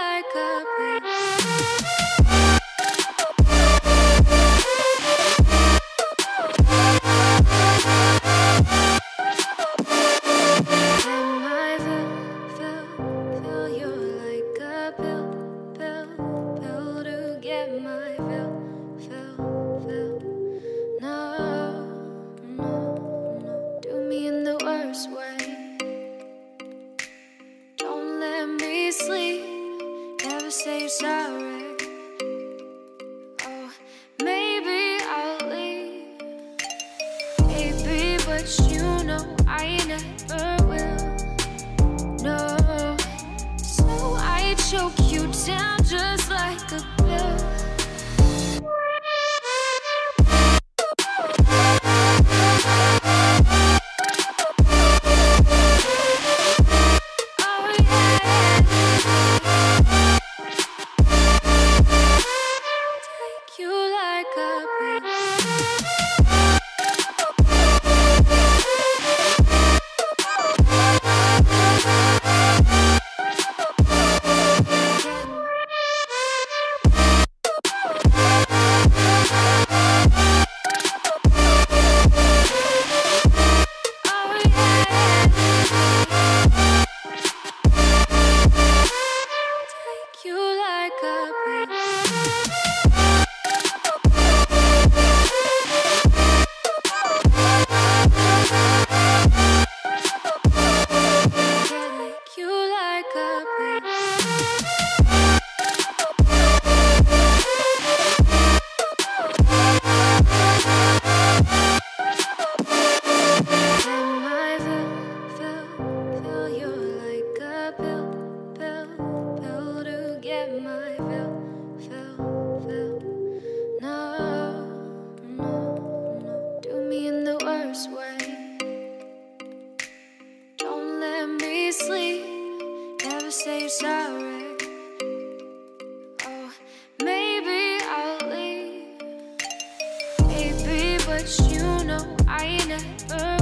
Like a pill. But you know I never will. No, so I choke you down just like a pill. Oh you like a pill. sleep, never say you're sorry. Oh, maybe I'll leave. Maybe, but you know I never.